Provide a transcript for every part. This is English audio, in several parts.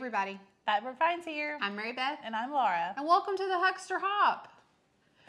everybody. Fat Bird Finds here. I'm Mary Beth, and I'm Laura. and welcome to the Huckster Hop.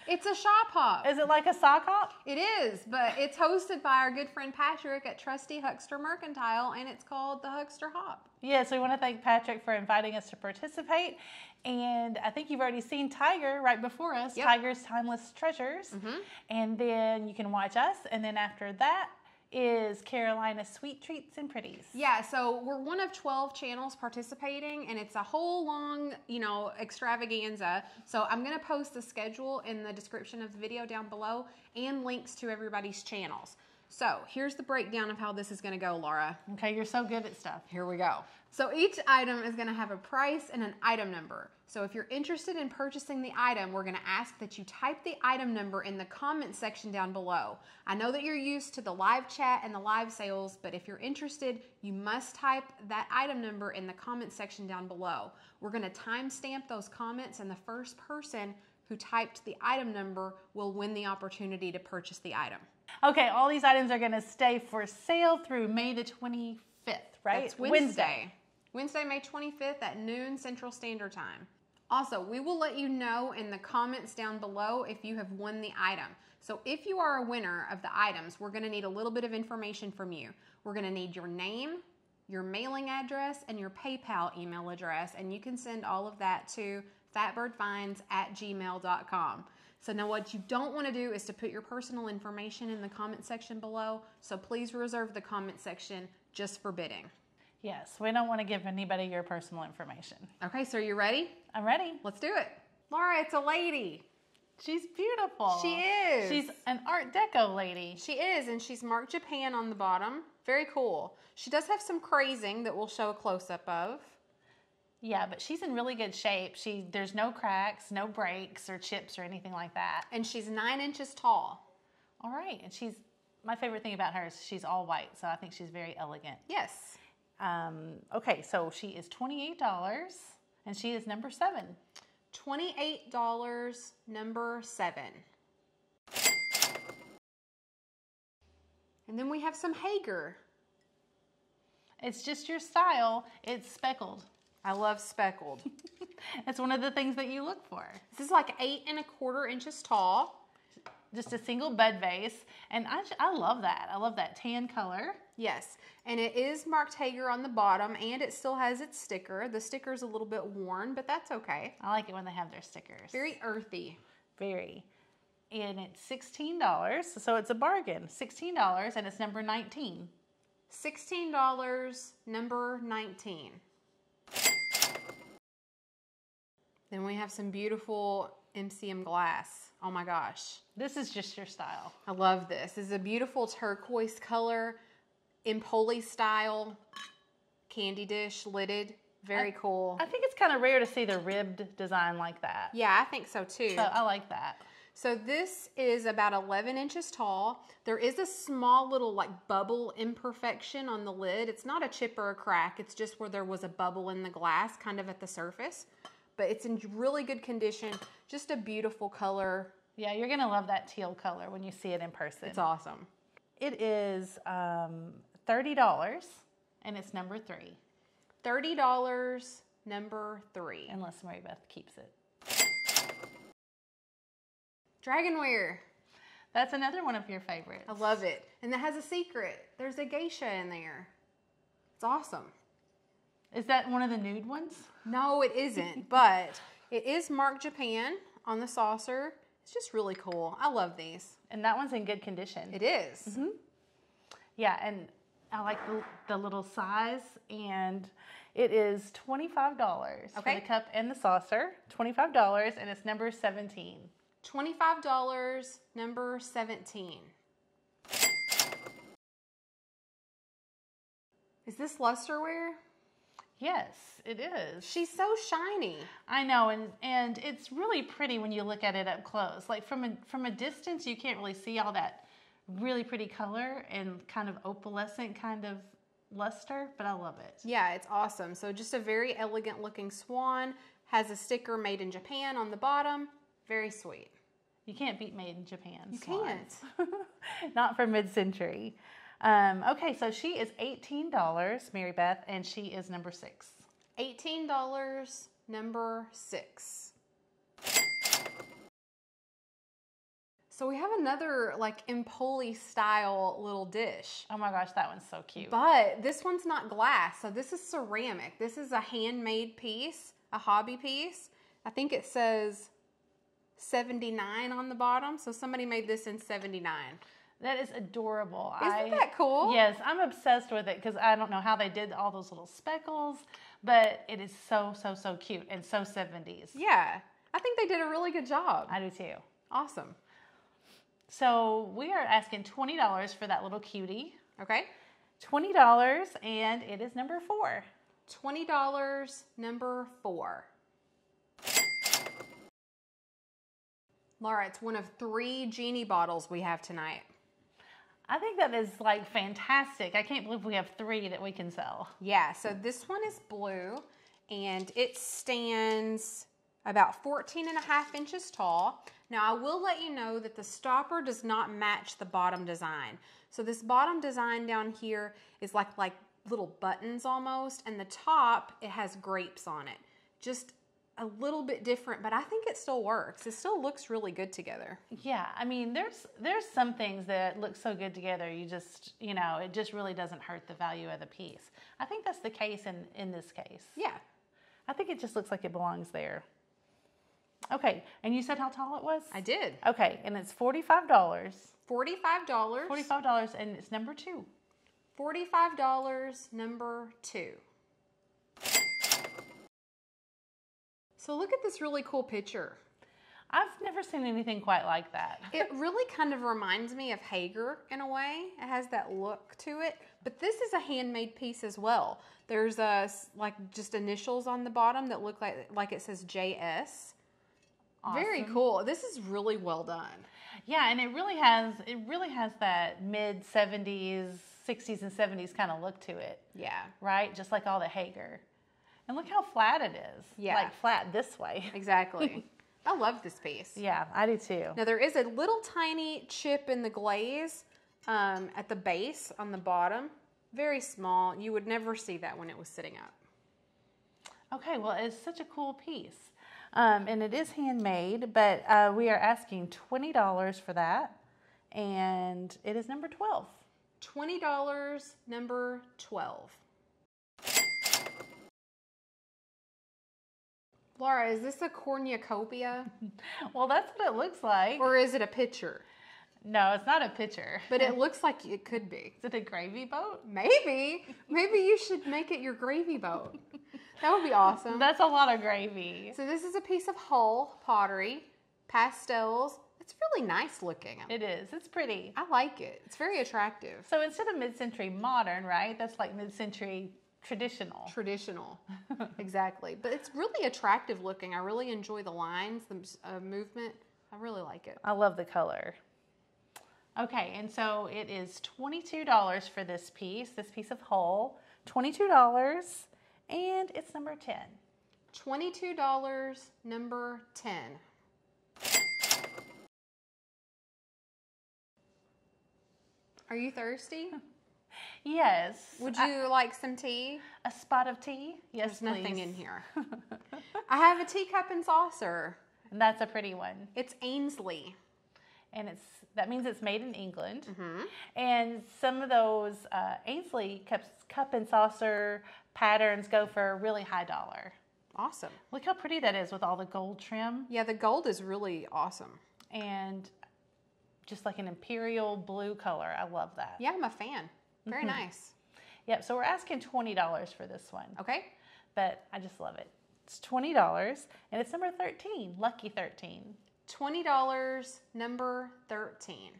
It's a shop hop. Is it like a sock hop? It is, but it's hosted by our good friend Patrick at Trusty Huckster Mercantile, and it's called the Huckster Hop. Yes, we want to thank Patrick for inviting us to participate. And I think you've already seen Tiger right before us, Yep. Tiger's Timeless Treasures. Mm-hmm. And then you can watch us. And then after that is Carolina Sweet Treats and Pretties. Yeah, so we're one of 12 channels participating, and it's a whole long, you know, extravaganza. So I'm going to post the schedule in the description of the video down below and links to everybody's channels. So here's the breakdown of how this is going to go, Laura. Okay, you're so good at stuff. Here we go. So each item is going to have a price and an item number. So if you're interested in purchasing the item, we're going to ask that you type the item number in the comment section down below. I know that you're used to the live chat and the live sales, but if you're interested, you must type that item number in the comment section down below. We're going to timestamp those comments, and the first person who typed the item number will win the opportunity to purchase the item. Okay, all these items are going to stay for sale through May the 25th, right? It's Wednesday. Wednesday, May 25th at noon Central Standard Time. Also, we will let you know in the comments down below if you have won the item. So, if you are a winner of the items, we're going to need a little bit of information from you. We're going to need your name, your mailing address, and your PayPal email address, and you can send all of that to fatbirdfinds at gmail.com. So, now what you don't want to do is to put your personal information in the comment section below. So, please reserve the comment section just for bidding. Yes, we don't want to give anybody your personal information. Okay, so are you ready? I'm ready. Let's do it. Laura, it's a lady. She's beautiful. She is. She's an Art Deco lady. She is, and she's marked Japan on the bottom. Very cool. She does have some crazing that we'll show a close up of. Yeah, but she's in really good shape. She there's no cracks, no breaks or chips or anything like that. And she's nine inches tall. All right, and she's my favorite thing about her is she's all white, so I think she's very elegant. Yes. Um, okay, so she is twenty eight dollars, and she is number seven. $28, number seven. And then we have some Haeger. It's just your style. It's speckled. I love speckled. That's one of the things that you look for. this is like eight and a quarter inches tall. Just a single bud vase, and I, I love that. I love that tan color. Yes, and it is marked Haeger on the bottom, and it still has its sticker. The sticker's a little bit worn, but that's okay. I like it when they have their stickers. Very earthy. Very. And it's $16, so it's a bargain. $16 and it's number 19. $16, number 19. Then we have some beautiful MCM glass. Oh my gosh. This is just your style. I love this. This is a beautiful turquoise color, Empoli style, candy dish, lidded. Very cool. I think it's kind of rare to see the ribbed design like that. Yeah, I think so too. So I like that. So this is about 11 inches tall. There is a small little like bubble imperfection on the lid. It's not a chip or a crack. It's just where there was a bubble in the glass kind of at the surface. But it's in really good condition. Just a beautiful color. Yeah, you're going to love that teal color when you see it in person. It's awesome. It is um, $30 and it's number three, $30, number three. unless Mary Beth keeps it. Dragonware. That's another one of your favorites. I love it. And that has a secret. There's a geisha in there. It's awesome. Is that one of the nude ones? No, it isn't, but it is marked Japan on the saucer. It's just really cool. I love these. And that one's in good condition. It is. Mm-hmm. Yeah, and I like the, the little size, and it is twenty five dollars for the cup and the saucer. Twenty five dollars, and it's number seventeen. $25, number 17. Is this lusterware? Yes, it is. She's so shiny. I know, and and it's really pretty when you look at it up close. Like from a from a distance, you can't really see all that really pretty color and kind of opalescent kind of luster, but I love it. Yeah, it's awesome. So just a very elegant looking swan. Has a sticker made in Japan on the bottom. Very sweet. You can't beat made in Japan. You swans. can't. Not for mid century. Um, okay, so she is $18, Mary Beth, and she is number six. $18, number six. So we have another like Empoli style little dish. Oh my gosh, that one's so cute. But this one's not glass, so this is ceramic. This is a handmade piece, a hobby piece. I think it says 79 on the bottom, so somebody made this in 79. That is adorable. Isn't I, that cool? Yes, I'm obsessed with it because I don't know how they did all those little speckles, but it is so, so, so cute and so 70s. Yeah, I think they did a really good job. I do too. Awesome. So we are asking $20 for that little cutie. Okay. $20 and it is number four. $20, number four. Laura, it's one of three genie bottles we have tonight. I think that is like fantastic. I can't believe we have three that we can sell. Yeah, so this one is blue and it stands about 14 and a half inches tall. Now I will let you know that the stopper does not match the bottom design. So this bottom design down here is like, like little buttons almost and the top, it has grapes on it. Just a little bit different, but I think it still works. It still looks really good together. Yeah, I mean, there's there's some things that look so good together. You just, you know, it just really doesn't hurt the value of the piece. I think that's the case in in this case. Yeah, I think it just looks like it belongs there. Okay, and you said how tall it was? I did. Okay, and it's forty-five dollars. $45. Forty-five dollars, and it's number two. $45, number two. So look at this really cool picture. I've never seen anything quite like that. It really kind of reminds me of Haeger in a way. It has that look to it. But this is a handmade piece as well. There's a like just initials on the bottom that look like like it says JS. Very cool. This is really well done. Yeah, and it really has it really has that mid seventies, sixties, and seventies kind of look to it, Yeah. right? Just like all the Haeger. And look how flat it is. Yeah. like flat this way. Exactly. I love this piece. Yeah, I do too. Now there is a little tiny chip in the glaze um, at the base on the bottom. Very small. You would never see that when it was sitting up. Okay, well, it's such a cool piece. Um, and it is handmade, but uh, we are asking $20 for that. And it is number 12. $20, number 12. Laura, is this a cornucopia Well, that's what it looks like. or is it a pitcher? No, it's not a pitcher. But it looks like it could be. Is it a gravy boat? Maybe. Maybe you should make it your gravy boat. That would be awesome. That's a lot of gravy. So this is a piece of Hull pottery, pastels. It's really nice looking. It is. It's pretty. I like it. It's very attractive. So instead of mid-century modern, right? That's like mid-century traditional. Traditional. exactly. But it's really attractive looking. I really enjoy the lines, the uh, movement. I really like it. I love the color. Okay, and so it is $22 for this piece, this piece of hull. $22, and it's number 10. $22, number 10. Are you thirsty? Yes. Would I- you like some tea? a spot of tea? Yes, There's nothing in here. I have a teacup and saucer. And that's a pretty one. It's Aynsley. And it's that means it's made in England. Mm-hmm. And some of those uh, Aynsley cups, cup and saucer patterns go for a really high dollar. Awesome. Look how pretty that is with all the gold trim Yeah, the gold is really awesome. and just like an imperial blue color. I love that. Yeah, I'm a fan. Very mm-hmm. nice. Yep, so we're asking $20 for this one, Okay. but I just love it. It's $20 and it's number 13, Lucky 13. $20, number 13.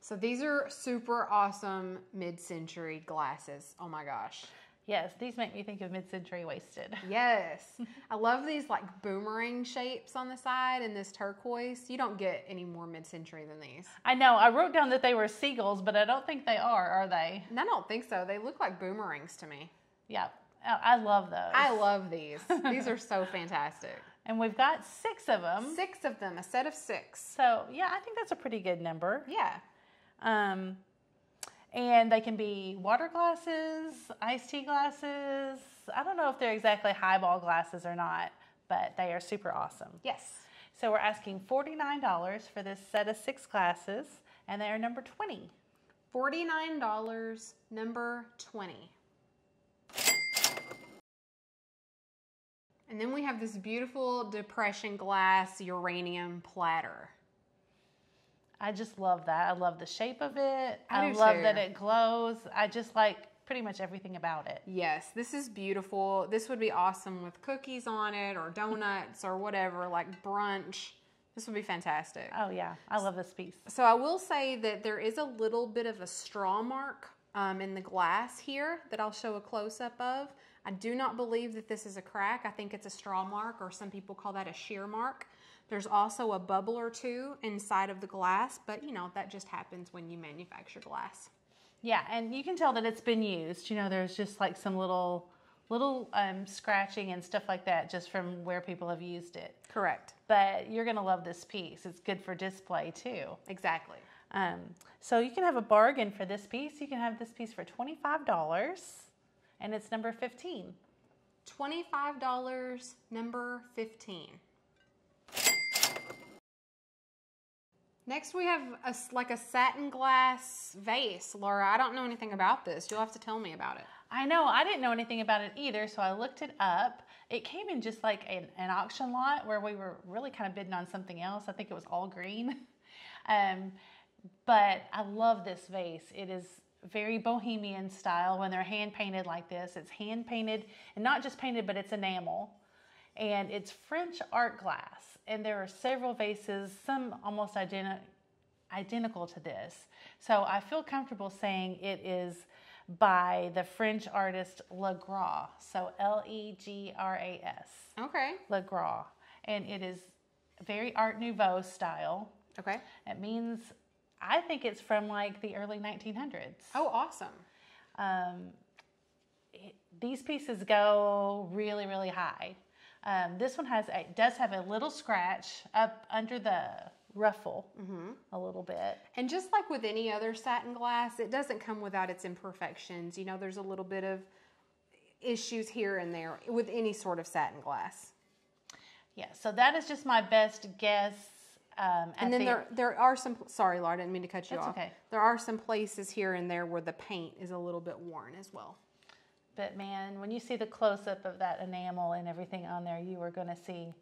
So these are super awesome mid-century glasses. Oh my gosh. Yes, these make me think of mid-century wasted. Yes. I love these like boomerang shapes on the side and this turquoise. You don't get any more mid-century than these. I know, I wrote down that they were seagulls, but I don't think they are, are they? And I don't think so. They look like boomerangs to me. Yep, I I love those. I love these. these are so fantastic. and we've got six of them. Six of them, a set of six. So, yeah, I think that's a pretty good number. Yeah. Um, And they can be water glasses, iced tea glasses. I don't know if they're exactly highball glasses or not, but they are super awesome. Yes. So we're asking $49 for this set of six glasses, and they are number 20. $49, number 20. And then we have this beautiful depression glass uranium platter. I just love that. I love the shape of it. I I, love too. that it glows. I just like pretty much everything about it. Yes, this is beautiful. This would be awesome with cookies on it or donuts or whatever, like brunch. This would be fantastic. Oh yeah, I love this piece. So I will say that there is a little bit of a straw mark um, in the glass here that I'll show a close up of. I do not believe that this is a crack. I think it's a straw mark, or some people call that a shear mark. There's also a bubble or two inside of the glass, but you know, that just happens when you manufacture glass. Yeah, and you can tell that it's been used. You know, there's just like some little little um, scratching and stuff like that just from where people have used it. Correct. But you're gonna love this piece. It's good for display too. Exactly. Um, so you can have a bargain for this piece. You can have this piece for twenty five dollars, and it's number fifteen. $25, number 15. Next, we have a, like a satin glass vase. Laura, I don't know anything about this. You'll have to tell me about it. I know I didn't know anything about it either, so I looked it up. It came in just like an, an auction lot where we were really kind of bidding on something else. I think it was all green. Um, but I love this vase. It is very bohemian style when they're hand painted like this. It's hand painted and not just painted, but it's enamel. And it's French art glass. And there are several vases, some almost identi- identical to this. So I feel comfortable saying it is by the French artist Legras. So L E G R A S. Okay. Legras. And it is very Art Nouveau style. Okay. It means, I think it's from like the early 1900s. Oh, awesome. Um, it- these pieces go really, really high. Um, this one has a, does have a little scratch up under the ruffle a little bit. And just like with any other satin glass, it doesn't come without its imperfections. You know, there's a little bit of issues here and there with any sort of satin glass. Yeah, so that is just my best guess. Um, And then the- there there are some sorry, Laura, I didn't mean to cut you off. okay. There are some places here and there where the paint is a little bit worn as well. But man, when you see the close up of that enamel and everything on there, you are going to see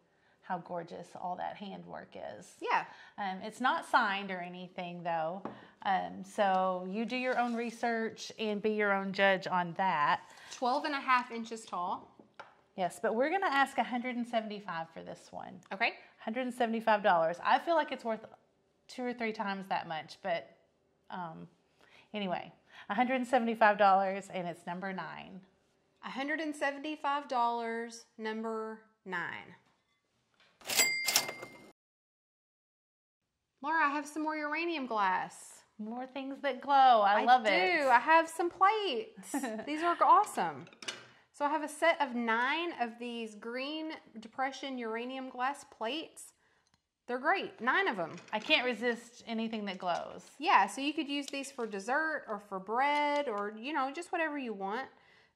how gorgeous all that handwork is. Yeah. Um, it's not signed or anything though. Um, so you do your own research and be your own judge on that. 12 and a half inches tall. Yes, but we're going to ask 175 for this one. Okay. $175. I feel like it's worth two or three times that much, but um, anyway, $175 and it's number nine. $175, number nine. Laura, I have some more uranium glass. More things that glow. I, love do. it. I do. I have some plates. these are awesome. So I have a set of nine of these green depression uranium glass plates. They're great. Nine of them. I can't resist anything that glows. Yeah, so you could use these for dessert or for bread or, you know, just whatever you want.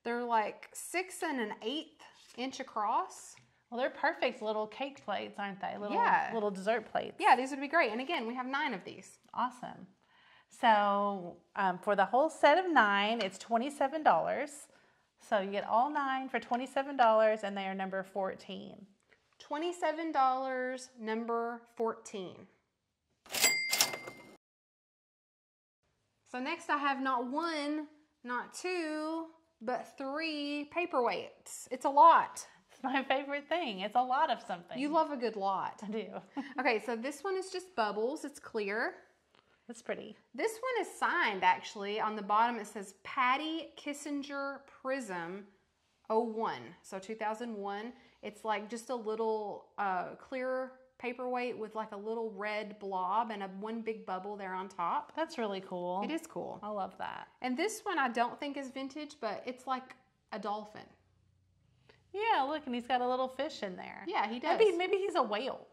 They're like six and an eighth inch across. Well, they're perfect little cake plates, aren't they? Little Yeah. little dessert plates. Yeah, these would be great. And again, we have nine of these. Awesome. So um, for the whole set of nine, it's twenty-seven dollars. So you get all nine for twenty-seven dollars, and they are number fourteen. $27, number 14. So next I have not one, not two, but three paperweights. It's a lot. It's my favorite thing. It's a lot of something. You love a good lot. I do. Okay, so this one is just bubbles. It's clear. It's pretty. This one is signed actually. On the bottom it says Patty Kissinger Prism 01. So 2001. It's like just a little uh, clear paperweight with like a little red blob and a one big bubble there on top. That's really cool. It is cool. I love that. And this one I don't think is vintage, but it's like a dolphin. Yeah, look, and he's got a little fish in there. Yeah, he does. Maybe maybe he's a whale.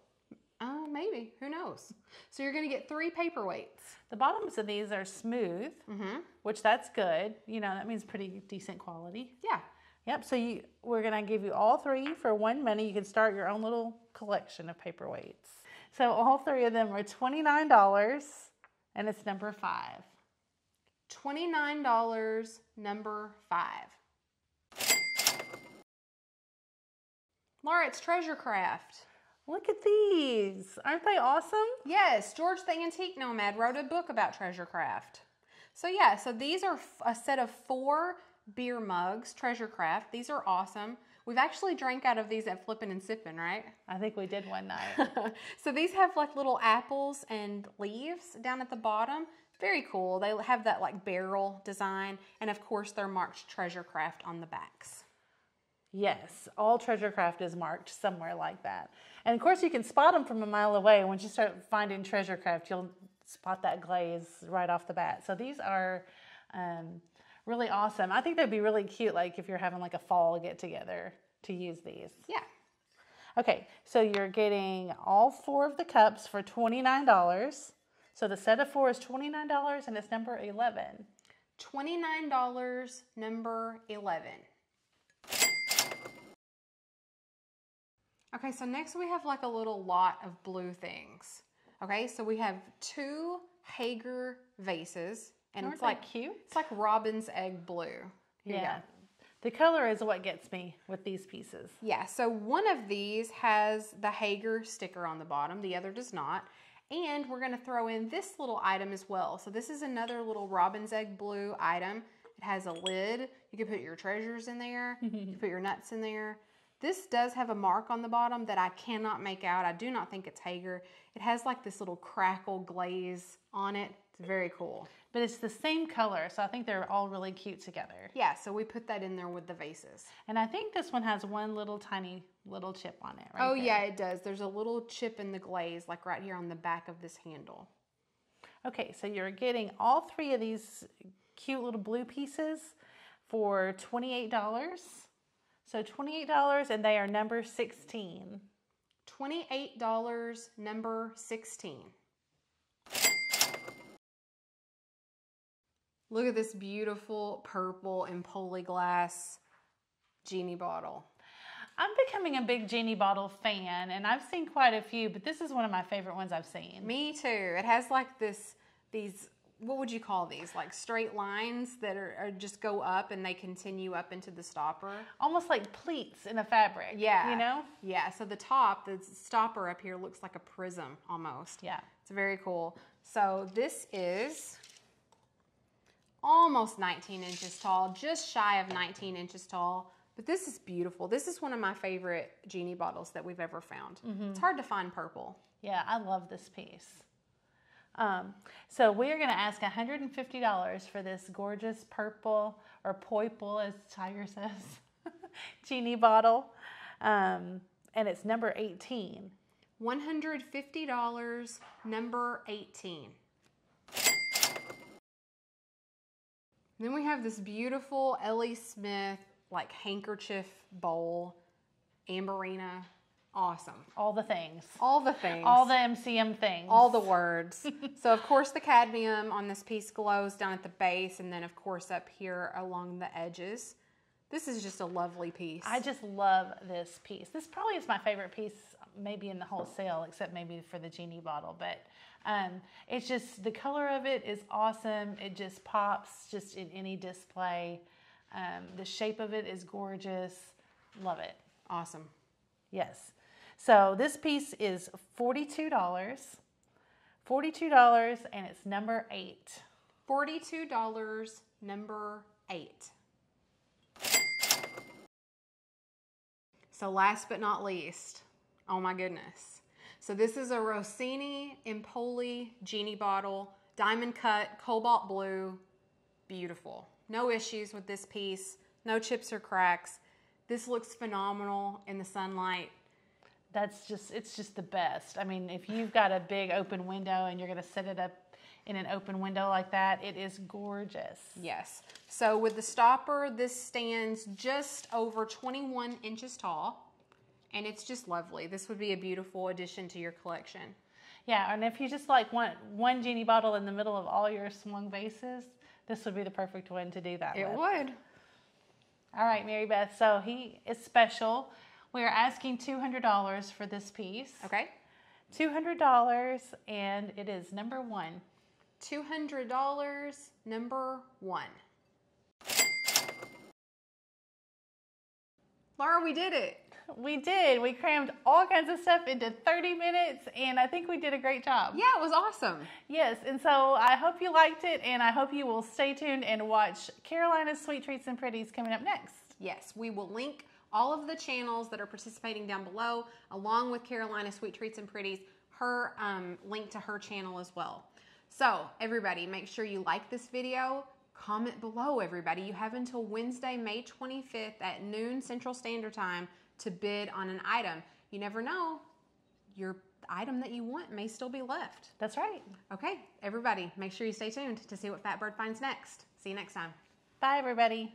Oh, maybe. Who knows? So you're going to get three paperweights. The bottoms of these are smooth, Mm-hmm. which that's good. You know, that means pretty decent quality. Yeah. Yep. So you, we're gonna give you all three for one money. You can start your own little collection of paperweights. So all three of them are twenty nine dollars, and it's number five. $29, number five. Laura, it's Treasure Craft. Look at these! Aren't they awesome? Yes, George the Antique Nomad wrote a book about treasure craft. So yeah, so these are a set of four beer mugs, treasure craft. These are awesome. We've actually drank out of these at Flippin' and Sippin', right? I think we did one night. so these have like little apples and leaves down at the bottom. Very cool. They have that like barrel design, and of course they're marked treasure craft on the backs. yes, all treasure craft is marked somewhere like that. And of course, you can spot them from a mile away. Once you start finding treasure craft, you'll spot that glaze right off the bat. So these are um, really awesome. I think they'd be really cute, like if you're having like a fall get together to use these. Yeah. Okay, so you're getting all four of the cups for $29. So the set of four is $29 and it's number 11. $29, number 11. Okay, so next we have like a little lot of blue things. Okay, so we have two Haeger vases, and it's like cute? It's like robin's egg blue. Here Yeah. The color is what gets me with these pieces. Yeah, so one of these has the Haeger sticker on the bottom, the other does not. And we're gonna throw in this little item as well. So this is another little robin's egg blue item. It has a lid. You can put your treasures in there. you can put your nuts in there. This does have a mark on the bottom that I cannot make out. I do not think it's Haeger. It has like this little crackle glaze on it. It's very cool. But it's the same color, so I think they're all really cute together. Yeah, so we put that in there with the vases. And I think this one has one little tiny little chip on it. Right Oh there. yeah, it does. There's a little chip in the glaze, like right here on the back of this handle. Okay, so you're getting all three of these cute little blue pieces for $28. So $28 and they are number 16. $28, number 16. Look at this beautiful purple Empoli glass genie bottle. I'm becoming a big Genie Bottle fan and I've seen quite a few, but this is one of my favorite ones I've seen. Me too. It has like this, these, what would you call these? Like straight lines that are, are just go up and they continue up into the stopper. Almost like pleats in a fabric. Yeah. You know? Yeah. So the top, the stopper up here looks like a prism almost. Yeah. It's very cool. So this is almost 19 inches tall, just shy of 19 inches tall. But this is beautiful. This is one of my favorite genie bottles that we've ever found. It's hard to find purple. Yeah, I love this piece. Um, so we are going to ask $150 for this gorgeous purple or purple, as Tiger says, genie bottle. Um, and it's number 18. $150, number 18. Then we have this beautiful L.E. Smith like handkerchief bowl, amberina. Awesome. All the things. All the things. All the MCM things. all the words. so of course the cadmium on this piece glows down at the base and then of course up here along the edges. This is just a lovely piece. I just love this piece. This probably is my favorite piece, maybe in the whole sale, except maybe for the genie bottle. But um, it's just the color of it is awesome. It just pops just in any display. Um, the shape of it is gorgeous. Love it. awesome. Yes. So this piece is $42. $42 and it's number eight. $42 number 8. So last but not least, oh my goodness. So this is a Rossini Empoli genie bottle, diamond cut, cobalt blue, beautiful. No issues with this piece, no chips or cracks. This looks phenomenal in the sunlight. That's just, it's just the best. I mean, if you've got a big open window and you're going to set it up in an open window like that, it is gorgeous. Yes. So with the stopper, this stands just over 21 inches tall. And it's just lovely. This would be a beautiful addition to your collection. Yeah, and if you just like want one genie bottle in the middle of all your swung vases, this would be the perfect one to do that It with. would. All right, Mary Beth. So he is special. We are asking two hundred dollars for this piece. Okay. Two hundred dollars, and it is number one. $200, number one. Laura, we did it. We did. We crammed all kinds of stuff into 30 minutes, and I think we did a great job. Yeah, it was awesome. Yes, and so I hope you liked it, and I hope you will stay tuned and watch Carolina's Sweet Treats and Pretties coming up next. Yes, we will link all of the channels that are participating down below, along with Carolina Sweet Treats and Pretties, her um, link to her channel as well. So, everybody, make sure you like this video. Comment below, everybody. You have until Wednesday, May 25th at noon Central Standard Time to bid on an item. You never know, your item that you want may still be left. That's right. Okay, everybody, make sure you stay tuned to see what Fatbird finds next. See you next time. Bye, everybody.